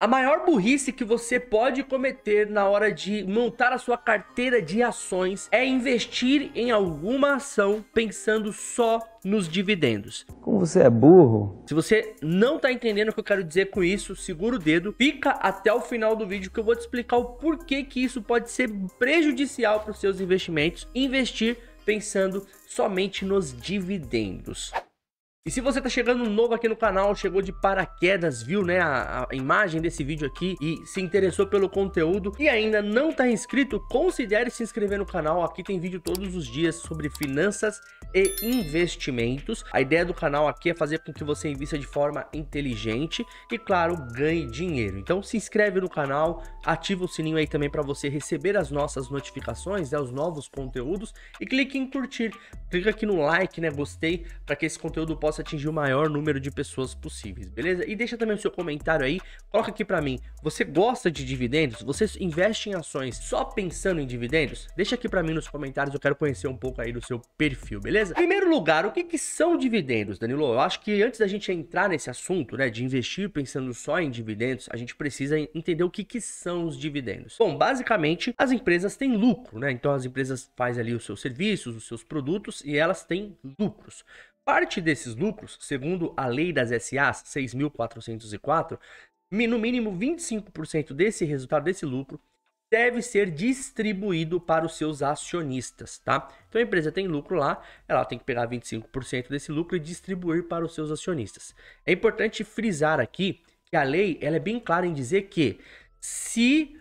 A maior burrice que você pode cometer na hora de montar a sua carteira de ações é investir em alguma ação pensando só nos dividendos. Como você é burro. Se você não tá entendendo o que eu quero dizer com isso, segura o dedo, fica até o final do vídeo que eu vou te explicar o porquê que isso pode ser prejudicial para os seus investimentos. Investir pensando somente nos dividendos. E se você tá chegando novo aqui no canal, chegou de paraquedas, viu, né, a, a, imagem desse vídeo aqui e se interessou pelo conteúdo e ainda não tá inscrito, considere se inscrever no canal. Aqui tem vídeo todos os dias sobre finanças e investimentos. A ideia do canal aqui é fazer com que você invista de forma inteligente e, claro, ganhe dinheiro. Então se inscreve no canal, ativa o sininho aí também para você receber as nossas notificações, né, os novos conteúdos e clique em curtir. Clica aqui no like, né, gostei, para que esse conteúdo possa possa atingir o maior número de pessoas possíveis, beleza? E deixa também o seu comentário aí, coloca aqui para mim, você gosta de dividendos? Você investe em ações só pensando em dividendos? Deixa aqui para mim nos comentários, eu quero conhecer um pouco aí do seu perfil, beleza? Em primeiro lugar, o que, que são dividendos, Danilo? Eu acho que antes da gente entrar nesse assunto, né, de investir pensando só em dividendos, a gente precisa entender o que, que são os dividendos. Bom, basicamente, as empresas têm lucro, né? Então as empresas fazem ali os seus serviços, os seus produtos e elas têm lucros. Parte desses lucros, segundo a lei das SAs 6.404, no mínimo 25% desse resultado, desse lucro, deve ser distribuído para os seus acionistas, tá? Então a empresa tem lucro lá, ela tem que pegar 25% desse lucro e distribuir para os seus acionistas. É importante frisar aqui que a lei ela é bem clara em dizer que se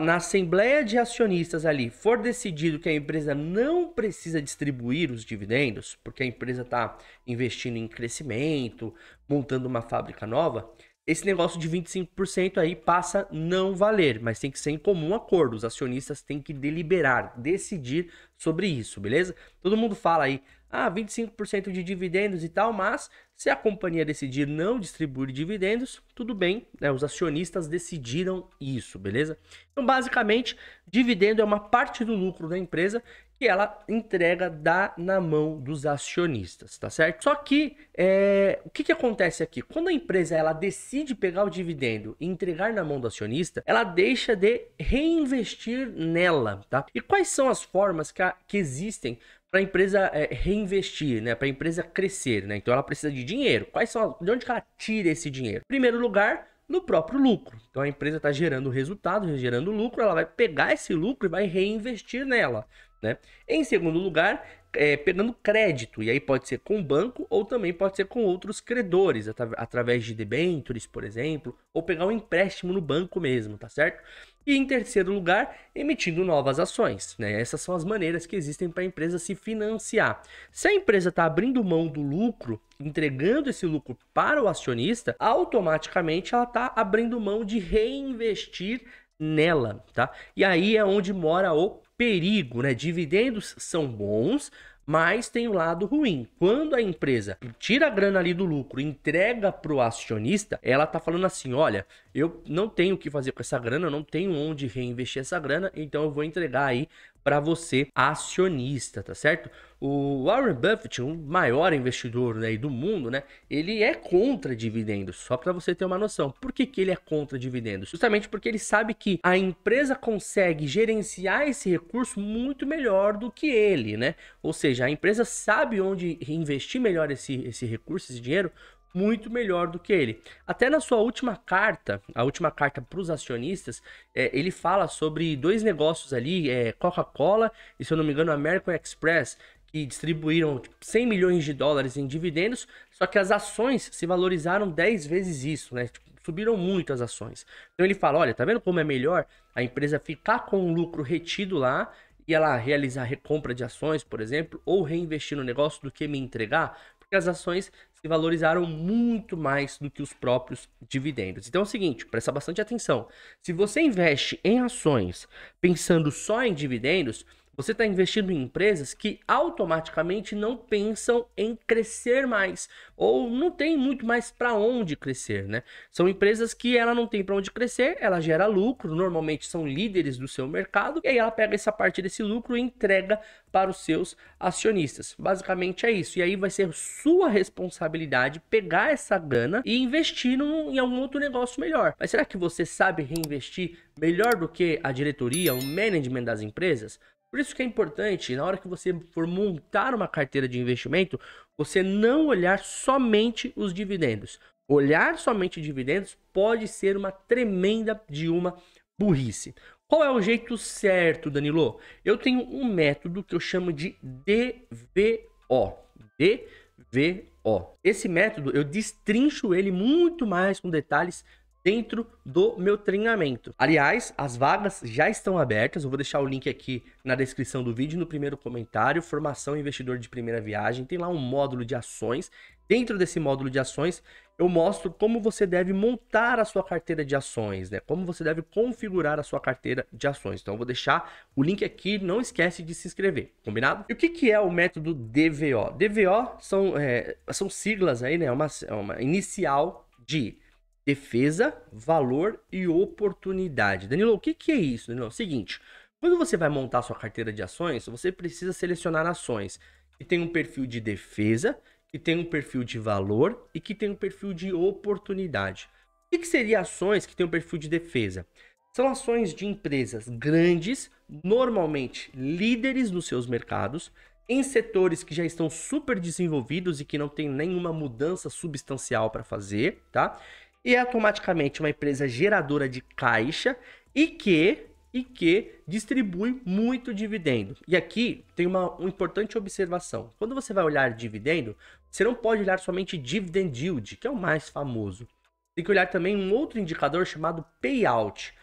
na assembleia de acionistas ali for decidido que a empresa não precisa distribuir os dividendos, porque a empresa está investindo em crescimento, montando uma fábrica nova, esse negócio de 25% aí passa não valer, mas tem que ser em comum acordo. Os acionistas têm que deliberar, decidir sobre isso, beleza? Todo mundo fala aí, ah, 25% de dividendos e tal, mas se a companhia decidir não distribuir dividendos, tudo bem, né? Os acionistas decidiram isso, beleza? Então, basicamente, dividendo é uma parte do lucro da empresa que ela entrega, dá na mão dos acionistas, tá certo? Só que é, o que, que acontece aqui? Quando a empresa ela decide pegar o dividendo e entregar na mão do acionista, ela deixa de reinvestir nela, tá? E quais são as formas que, a, que existem para a empresa é, reinvestir, né? Para a empresa crescer, né? Então ela precisa de dinheiro. Quais são? De onde ela tira esse dinheiro? Em primeiro lugar, no próprio lucro. Então a empresa está gerando resultado, gerando lucro, ela vai pegar esse lucro e vai reinvestir nela. Né? Em segundo lugar, é, pegando crédito, e aí pode ser com o banco ou também pode ser com outros credores, através de debentures, por exemplo, ou pegar um empréstimo no banco mesmo, tá certo? E em terceiro lugar, emitindo novas ações. Né? Essas são as maneiras que existem para a empresa se financiar. Se a empresa está abrindo mão do lucro, entregando esse lucro para o acionista, automaticamente ela está abrindo mão de reinvestir nela, tá? E aí é onde mora o perigo, né? Dividendos são bons, mas tem o um lado ruim. Quando a empresa tira a grana ali do lucro, entrega para o acionista, ela tá falando assim: olha, eu não tenho o que fazer com essa grana, eu não tenho onde reinvestir essa grana, então eu vou entregar aí para você acionista, tá certo? O Warren Buffett, um maior investidor né, do mundo, né, ele é contra dividendos, só para você ter uma noção. Por que, que ele é contra dividendos? Justamente porque ele sabe que a empresa consegue gerenciar esse recurso muito melhor do que ele, né? Ou seja, a empresa sabe onde investir melhor esse, esse recurso, esse dinheiro, muito melhor do que ele. Até na sua última carta, a última carta para os acionistas, é, ele fala sobre dois negócios ali, é, Coca-Cola e, se eu não me engano, American Express, que distribuíram 100 tipo, milhões de dólares em dividendos, só que as ações se valorizaram 10 vezes isso, né? Tipo, subiram muito as ações. Então ele fala, olha, tá vendo como é melhor a empresa ficar com o lucro retido lá e ela realizar recompra de ações, por exemplo, ou reinvestir no negócio do que me entregar, porque as ações se valorizaram muito mais do que os próprios dividendos. Então é o seguinte, presta bastante atenção. Se você investe em ações pensando só em dividendos, Você está investindo em empresas que automaticamente não pensam em crescer mais ou não tem muito mais para onde crescer, né? São empresas que ela não tem para onde crescer, ela gera lucro, normalmente são líderes do seu mercado e aí ela pega essa parte desse lucro e entrega para os seus acionistas. Basicamente é isso. E aí vai ser sua responsabilidade pegar essa grana e investir num, em algum outro negócio melhor. Mas será que você sabe reinvestir melhor do que a diretoria, o management das empresas? Por isso que é importante, na hora que você for montar uma carteira de investimento, você não olhar somente os dividendos. Olhar somente dividendos pode ser uma tremenda de uma burrice. Qual é o jeito certo, Danilo? Eu tenho um método que eu chamo de DVO. DVO. Esse método eu destrincho ele muito mais com detalhes dentro do meu treinamento. Aliás, as vagas já estão abertas, eu vou deixar o link aqui na descrição do vídeo, no primeiro comentário, formação investidor de primeira viagem, tem lá um módulo de ações. Dentro desse módulo de ações, eu mostro como você deve montar a sua carteira de ações, né? Como você deve configurar a sua carteira de ações. Então, eu vou deixar o link aqui, não esquece de se inscrever, combinado? E o que, que é o método DVO? DVO são, é, são siglas aí, né? Uma, é uma inicial de defesa, valor e oportunidade. Danilo, o que, que é isso? Danilo, é o seguinte, quando você vai montar sua carteira de ações, você precisa selecionar ações que tem um perfil de defesa, que tem um perfil de valor e que tem um perfil de oportunidade. O que, que seria ações que tem um perfil de defesa? São ações de empresas grandes, normalmente líderes nos seus mercados, em setores que já estão super desenvolvidos e que não tem nenhuma mudança substancial para fazer, tá? E é automaticamente uma empresa geradora de caixa e que e que distribui muito dividendo. E aqui tem uma, uma importante observação. Quando você vai olhar dividendo, você não pode olhar somente dividend yield, que é o mais famoso. Tem que olhar também um outro indicador chamado payout.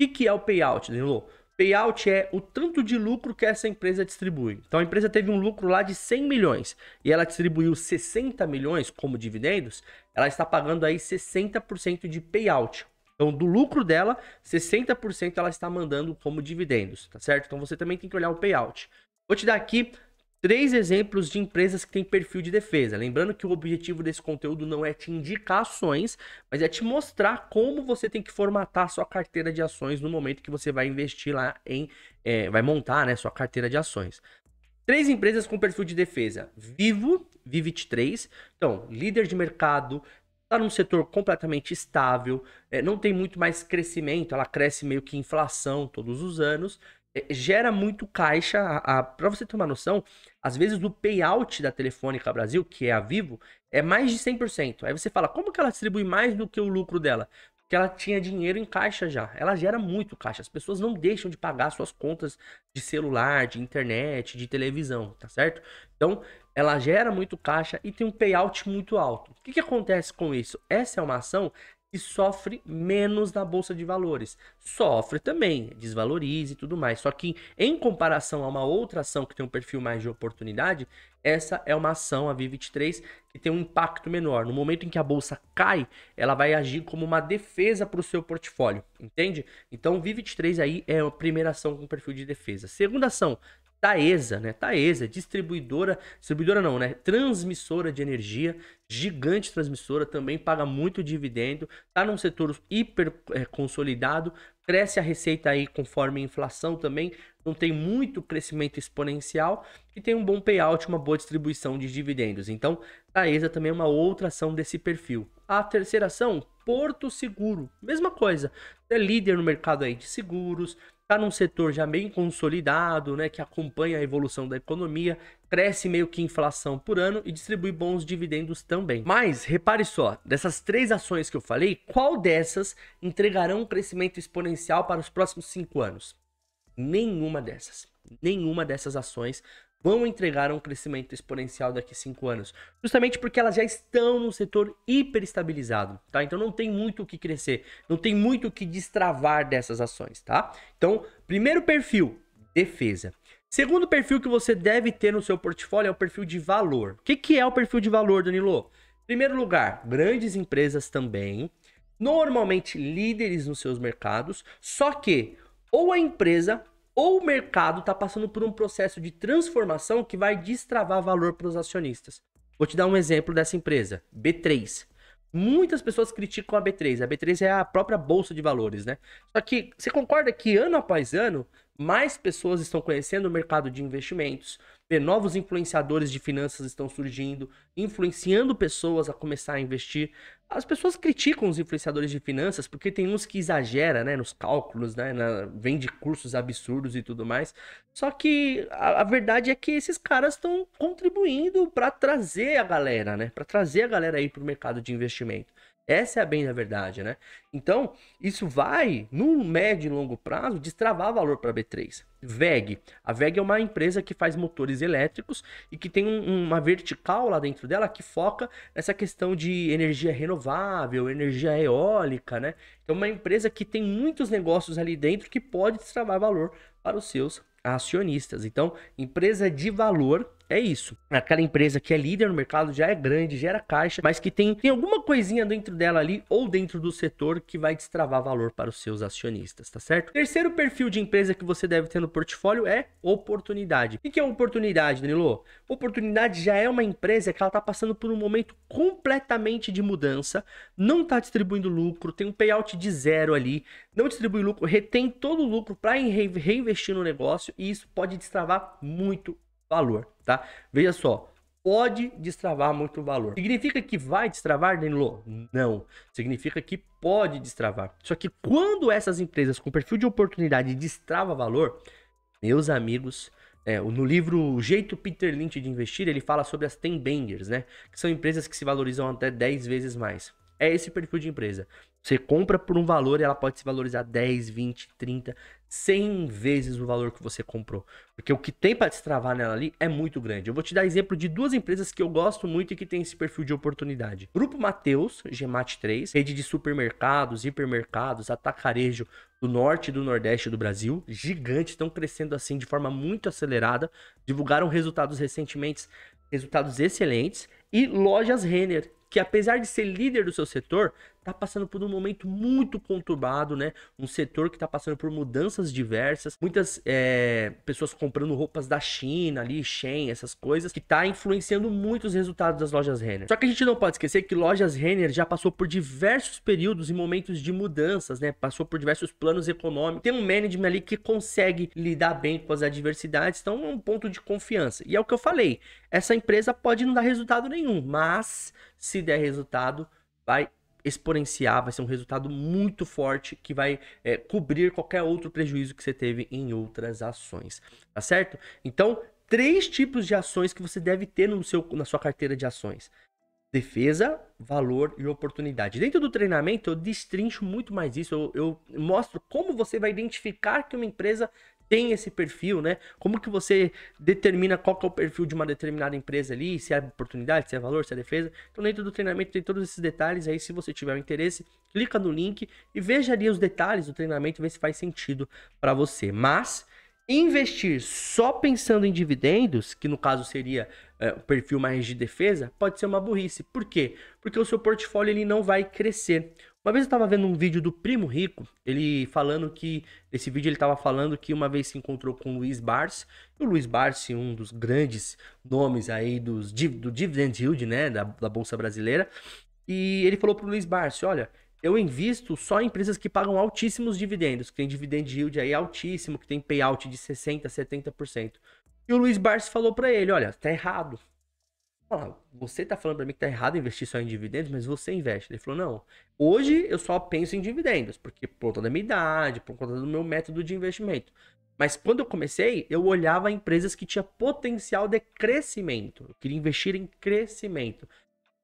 O que é o payout, Danilo? Payout é o tanto de lucro que essa empresa distribui. Então a empresa teve um lucro lá de 100 milhões e ela distribuiu 60 milhões como dividendos, ela está pagando aí 60% de payout. Então do lucro dela, 60% ela está mandando como dividendos, tá certo? Então você também tem que olhar o payout. Vou te dar aqui três exemplos de empresas que têm perfil de defesa. Lembrando que o objetivo desse conteúdo não é te indicar ações, mas é te mostrar como você tem que formatar a sua carteira de ações no momento que você vai investir lá em. É, vai montar né, sua carteira de ações. Três empresas com perfil de defesa: Vivo, Vivit3, então, líder de mercado, está num setor completamente estável, é, não tem muito mais crescimento, ela cresce meio que inflação todos os anos. É, gera muito caixa. Para você ter uma noção, às vezes o payout da Telefônica Brasil, que é a Vivo, é mais de 100%. Aí você fala, como que ela distribui mais do que o lucro dela? Porque ela tinha dinheiro em caixa já. Ela gera muito caixa. As pessoas não deixam de pagar suas contas de celular, de internet, de televisão, tá certo? Então, ela gera muito caixa e tem um payout muito alto. O que, que acontece com isso? Essa é uma ação que sofre menos na bolsa de valores. Sofre também, desvaloriza e tudo mais. Só que em comparação a uma outra ação que tem um perfil mais de oportunidade, essa é uma ação, a V23, que tem um impacto menor. No momento em que a bolsa cai, ela vai agir como uma defesa para o seu portfólio, entende? Então, V23 aí é a primeira ação com perfil de defesa. Segunda ação, Taesa, né? Taesa, distribuidora, distribuidora não, né? Transmissora de energia, gigante transmissora, também paga muito dividendo, tá num setor hiper é, consolidado, cresce a receita aí conforme a inflação também, não tem muito crescimento exponencial e tem um bom payout, uma boa distribuição de dividendos. Então, Taesa também é uma outra ação desse perfil. A terceira ação, Porto Seguro, mesma coisa, é líder no mercado aí de seguros, está num setor já bem consolidado, né, que acompanha a evolução da economia, cresce meio que inflação por ano e distribui bons dividendos também. Mas repare só, dessas três ações que eu falei, qual dessas entregarão um crescimento exponencial para os próximos cinco anos? Nenhuma dessas. Nenhuma dessas ações vão entregar um crescimento exponencial daqui a cinco anos, justamente porque elas já estão no setor hiperestabilizado, tá? Então não tem muito o que crescer, não tem muito o que destravar dessas ações, tá? Então, primeiro perfil, defesa. Segundo perfil que você deve ter no seu portfólio é o perfil de valor. O que, que é o perfil de valor, Danilo? Primeiro lugar, grandes empresas também, normalmente líderes nos seus mercados, só que ou a empresa ou o mercado está passando por um processo de transformação que vai destravar valor para os acionistas. Vou te dar um exemplo dessa empresa, B3. Muitas pessoas criticam a B3. A B3 é a própria bolsa de valores, né? Só que você concorda que ano após ano mais pessoas estão conhecendo o mercado de investimentos, novos influenciadores de finanças estão surgindo, influenciando pessoas a começar a investir. As pessoas criticam os influenciadores de finanças porque tem uns que exagera, né, nos cálculos, né, na, vende cursos absurdos e tudo mais. Só que a, a verdade é que esses caras estão contribuindo para trazer a galera, né, para trazer a galera aí para o mercado de investimento. Essa é a bem da verdade, né? Então, isso vai, no médio e longo prazo, destravar valor para a B3. VEG. A VEG é uma empresa que faz motores elétricos e que tem um, uma vertical lá dentro dela que foca nessa questão de energia renovável, energia eólica, né? Então, uma empresa que tem muitos negócios ali dentro que pode destravar valor para os seus acionistas. Então, empresa de valor é isso. Aquela empresa que é líder no mercado, já é grande, gera caixa, mas que tem, tem alguma coisinha dentro dela ali ou dentro do setor que vai destravar valor para os seus acionistas, tá certo? Terceiro perfil de empresa que você deve ter no portfólio é oportunidade. O que é oportunidade, Danilo? Oportunidade já é uma empresa que ela está passando por um momento completamente de mudança, não está distribuindo lucro, tem um payout de zero ali, não distribui lucro, retém todo o lucro para reinvestir no negócio e isso pode destravar muito valor, tá? Veja só, pode destravar muito valor. Significa que vai destravar, Danilo? Não. Significa que pode destravar. Só que quando essas empresas com perfil de oportunidade destrava valor, meus amigos, é, no livro O Jeito Peter Lynch de Investir, ele fala sobre as 10 bangers, né? Que são empresas que se valorizam até 10 vezes mais. É esse perfil de empresa. Você compra por um valor e ela pode se valorizar 10, 20, 30, 100 vezes o valor que você comprou. Porque o que tem para destravar nela ali é muito grande. Eu vou te dar exemplo de duas empresas que eu gosto muito e que tem esse perfil de oportunidade. Grupo Mateus, Gemat 3, rede de supermercados, hipermercados, atacarejo do norte e do nordeste do Brasil, gigantes, estão crescendo assim de forma muito acelerada, divulgaram resultados recentemente, resultados excelentes, e lojas Renner, que apesar de ser líder do seu setor, está passando por um momento muito conturbado, né? Um setor que está passando por mudanças diversas, muitas é, pessoas comprando roupas da China ali, Shein, essas coisas, que está influenciando muito os resultados das lojas Renner. Só que a gente não pode esquecer que lojas Renner já passou por diversos períodos e momentos de mudanças, né? Passou por diversos planos econômicos, tem um management ali que consegue lidar bem com as adversidades, então é um ponto de confiança. E é o que eu falei, essa empresa pode não dar resultado nenhum, mas se der resultado, vai exponenciar, vai ser um resultado muito forte que vai é, cobrir qualquer outro prejuízo que você teve em outras ações, tá certo? Então, três tipos de ações que você deve ter no seu, na sua carteira de ações. Defesa, valor e oportunidade. Dentro do treinamento, eu destrincho muito mais isso. Eu, eu mostro como você vai identificar que uma empresa tem esse perfil, né? Como que você determina qual que é o perfil de uma determinada empresa ali, se é oportunidade, se é valor, se é defesa. Então, dentro do treinamento tem todos esses detalhes aí, se você tiver um interesse, clica no link e veja ali os detalhes do treinamento, vê se faz sentido para você. Mas investir só pensando em dividendos, que no caso seria é, o perfil mais de defesa, pode ser uma burrice. Por quê? Porque o seu portfólio ele não vai crescer. Uma vez eu estava vendo um vídeo do Primo Rico, ele falando que. Esse vídeo ele estava falando que uma vez se encontrou com o Luiz Barsi. E o Luiz Barsi, um dos grandes nomes aí dos, do Dividend Yield, né? Da, da Bolsa Brasileira. E ele falou para o Luiz Barsi: olha, eu invisto só em empresas que pagam altíssimos dividendos, que tem dividend yield aí altíssimo, que tem payout de 60%, 70%. E o Luiz Barsi falou para ele: olha, tá errado. Fala, você tá falando para mim que tá errado investir só em dividendos, mas você investe. Ele falou: não, hoje eu só penso em dividendos, porque por conta da minha idade, por conta do meu método de investimento. Mas quando eu comecei, eu olhava empresas que tinham potencial de crescimento. Eu queria investir em crescimento.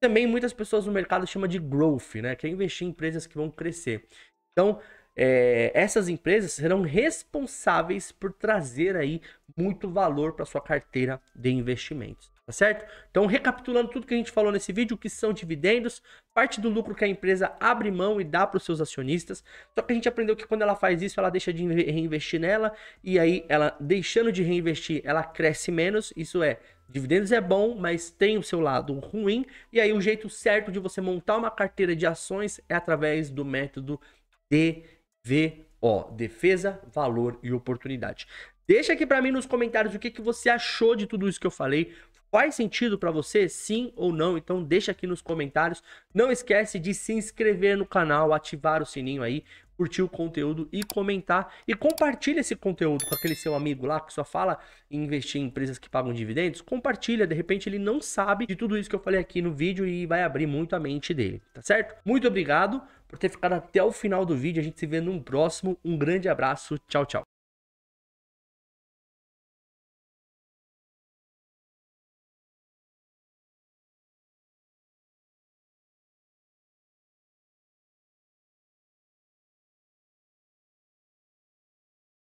Também muitas pessoas no mercado chamam de growth, né? Que é investir em empresas que vão crescer. Então, é, essas empresas serão responsáveis por trazer aí muito valor para sua carteira de investimentos. Tá certo? Então, recapitulando tudo que a gente falou nesse vídeo, o que são dividendos, parte do lucro que a empresa abre mão e dá para os seus acionistas. Só que a gente aprendeu que quando ela faz isso, ela deixa de reinvestir nela, e aí ela deixando de reinvestir, ela cresce menos. Isso é, dividendos é bom, mas tem o seu lado ruim. E aí o jeito certo de você montar uma carteira de ações é através do método DVO. Defesa, valor e oportunidade. Deixa aqui para mim nos comentários o que, que você achou de tudo isso que eu falei. Faz sentido para você? Sim ou não? Então deixa aqui nos comentários. Não esquece de se inscrever no canal, ativar o sininho aí, curtir o conteúdo e comentar. E compartilha esse conteúdo com aquele seu amigo lá que só fala em investir em empresas que pagam dividendos. Compartilha, de repente ele não sabe de tudo isso que eu falei aqui no vídeo e vai abrir muito a mente dele, tá certo? Muito obrigado por ter ficado até o final do vídeo. A gente se vê num próximo. Um grande abraço. Tchau, tchau.